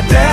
my day.